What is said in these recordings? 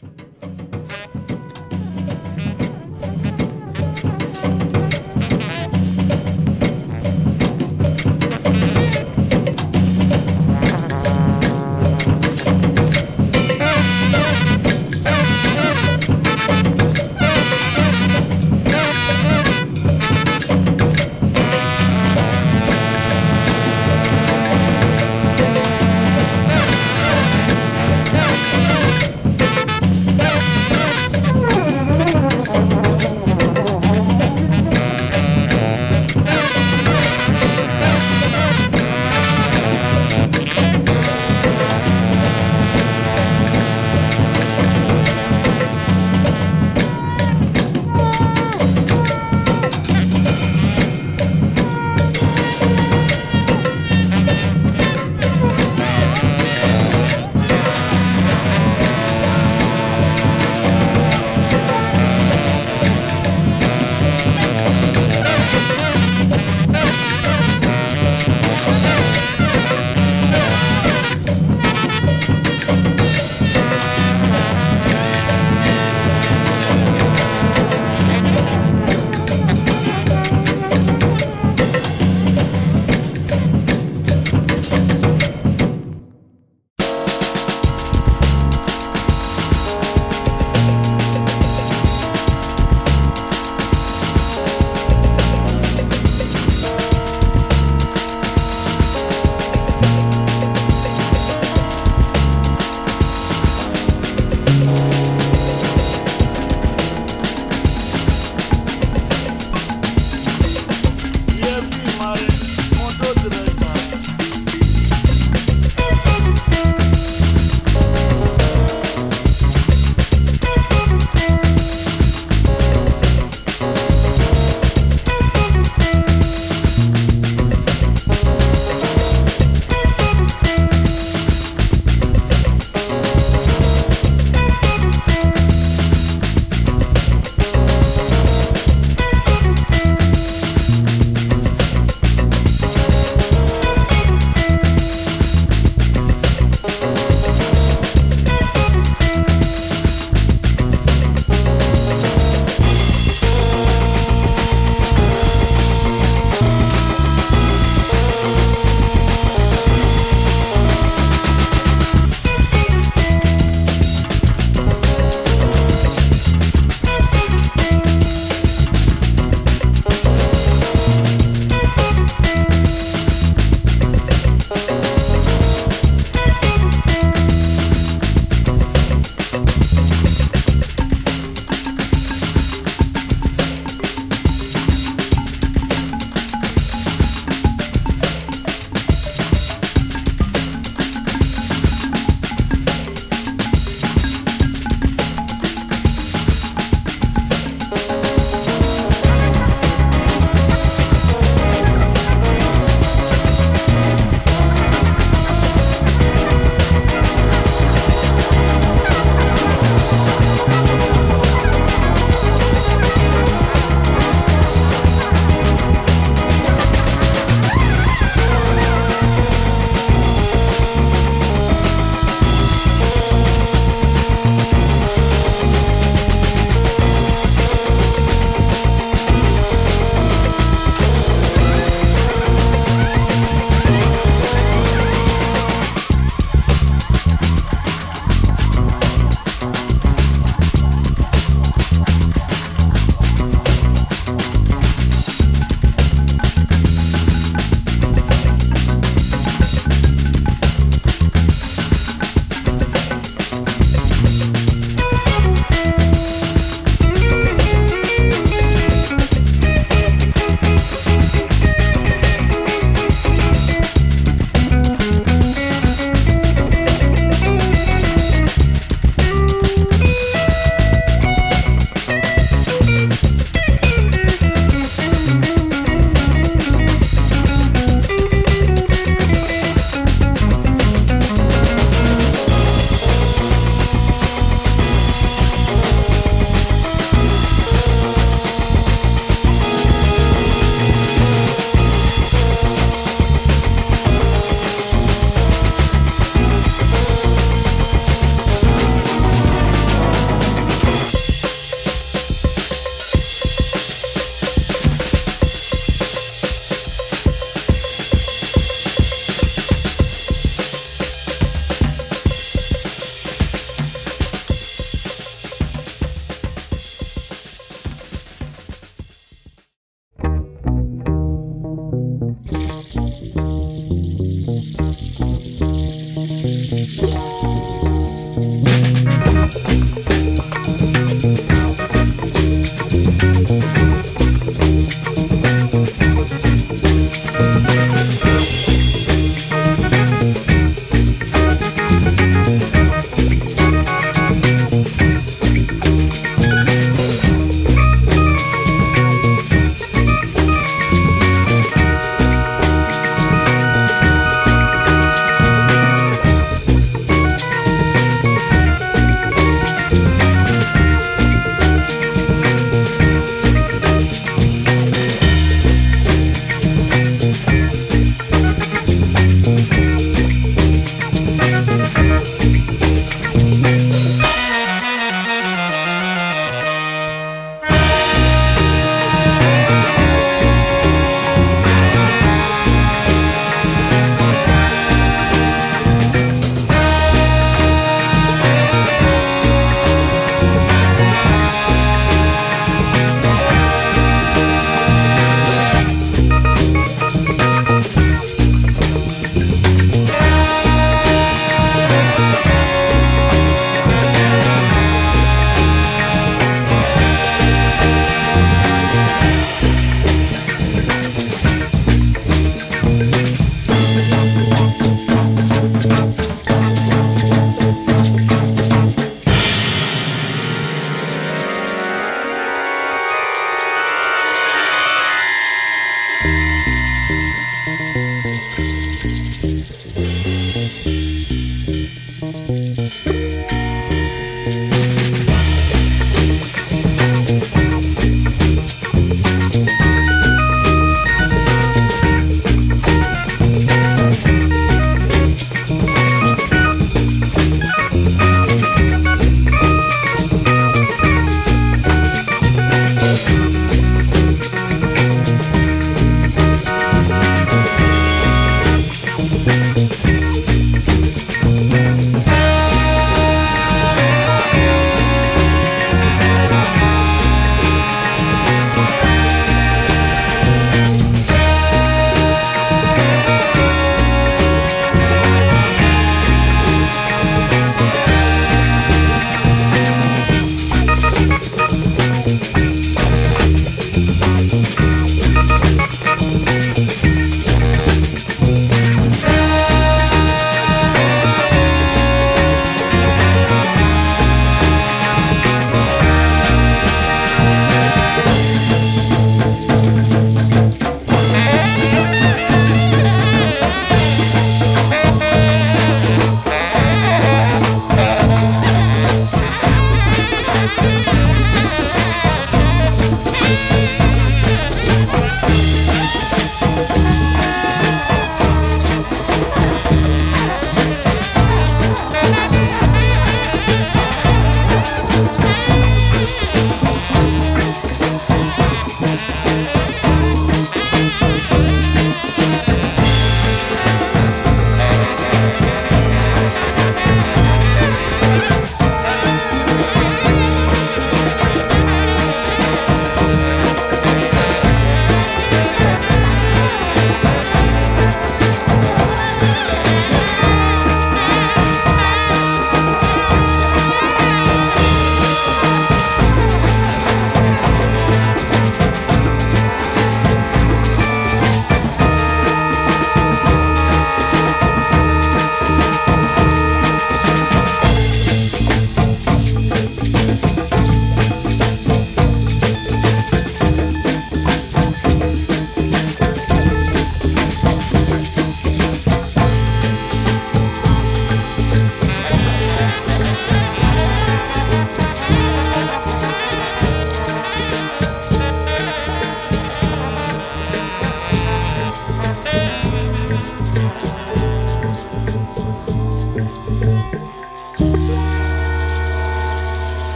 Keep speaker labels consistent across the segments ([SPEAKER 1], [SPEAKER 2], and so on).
[SPEAKER 1] Thank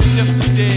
[SPEAKER 1] Université